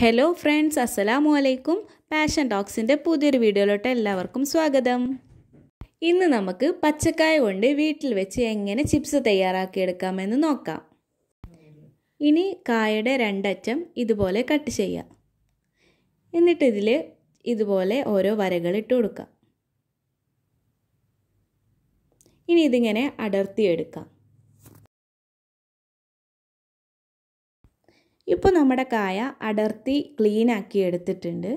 Hello friends അസ്സലാമു അലൈക്കും passion ടോക്സിന്റെ പുതിയൊരു വീഡിയോയിലോട്ട് എല്ലാവർക്കും സ്വാഗതം. ഇന്ന് നമുക്ക് പച്ചക്കായ കൊണ്ട് വീട്ടിൽ വെച്ച് എങ്ങനെ ചിപ്സ് തയ്യാറാക്കിയെടുക്കാമെന്ന് നോക്കാം. ഇനി കായയുടെ രണ്ടറ്റം ഇതുപോലെ കട്ട് ചെയ്യാം. എന്നിട്ട് ഇതിൽ ഇതുപോലെ ഓരോ വരകൾ ഇട്ട് കൊടുക്കാം. ഇനി ഇതിങ്ങനെ അടർത്തിയെടുക്കാം. ഇപ്പോൾ നമ്മുടെ കായ അടർത്തി ക്ലീൻ ആക്കി എടുത്തിട്ടുണ്ട്.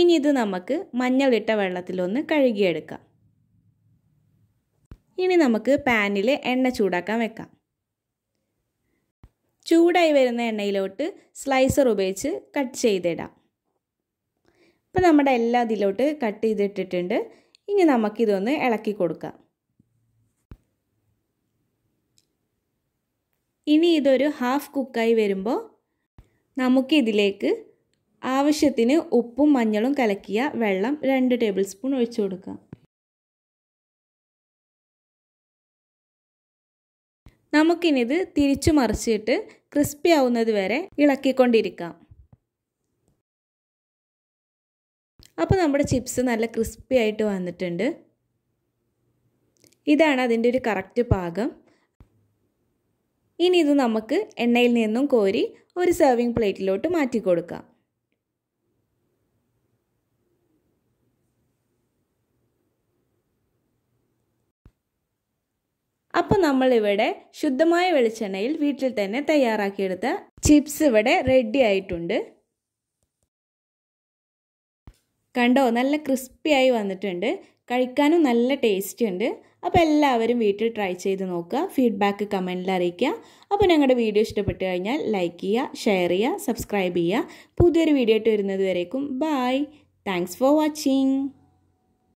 ഇനി ഇത് നമുക്ക് മഞ്ഞളിട്ട വെള്ളത്തിലൊന്ന് കഴുകിയെടുക്കാം. ഇനി നമുക്ക് പാനിൽ എണ്ണ ചൂടാക്കാൻ വെക്കാം. ചൂടായി വരുന്ന എണ്ണയിലോട്ട് സ്ലൈസർ ഉപയോഗിച്ച് കട്ട് ചെയ്തിടാം. ഇപ്പം നമ്മുടെ എല്ലാ ഇതിലോട്ട് കട്ട് ചെയ്തിട്ടിട്ടുണ്ട്. ഇനി നമുക്കിതൊന്ന് ഇളക്കി കൊടുക്കാം. ഇനി ഇതൊരു ഹാഫ് കുക്കായി വരുമ്പോൾ നമുക്കിതിലേക്ക് ആവശ്യത്തിന് ഉപ്പും മഞ്ഞളും കലക്കിയ വെള്ളം രണ്ട് ടേബിൾ സ്പൂൺ ഒഴിച്ചു കൊടുക്കാം. നമുക്കിനിത് തിരിച്ചു മറിച്ചിട്ട് ക്രിസ്പി ആവുന്നത് വരെ ഇളക്കിക്കൊണ്ടിരിക്കാം. അപ്പോൾ നമ്മുടെ ചിപ്സ് നല്ല ക്രിസ്പി ആയിട്ട് വന്നിട്ടുണ്ട്. ഇതാണ് അതിന്റെ ഒരു കറക്റ്റ് പാകം. ഇനി ഇത് നമുക്ക് എണ്ണയിൽ നിന്നും കോരി ഒരു സെർവിങ് പ്ലേറ്റിലോട്ട് മാറ്റി കൊടുക്കാം. അപ്പോൾ നമ്മളിവിടെ ശുദ്ധമായ വെളിച്ചെണ്ണയിൽ വീട്ടിൽ തന്നെ തയ്യാറാക്കിയെടുത്ത ചിപ്സ് ഇവിടെ റെഡി ആയിട്ടുണ്ട്. കണ്ടോ? നല്ല ക്രിസ്പി ആയി വന്നിട്ടുണ്ട്. കഴിക്കാനും നല്ല ടേസ്റ്റ് ഉണ്ട്. അപ്പോൾ എല്ലാവരും വീട്ടിൽ ട്രൈ ചെയ്ത് നോക്കുക. ഫീഡ്ബാക്ക് കമന്റിൽ അറിയിക്കുക. അപ്പോൾ ഞങ്ങളുടെ വീഡിയോ ഇഷ്ടപ്പെട്ട് കഴിഞ്ഞാൽ ലൈക്ക് ചെയ്യുക ഷെയർ ചെയ്യുക സബ്സ്ക്രൈബ് ചെയ്യുക. പുതിയൊരു വീഡിയോ ആയിട്ട് വരുന്നത് വരേക്കും. Bye thanks for watching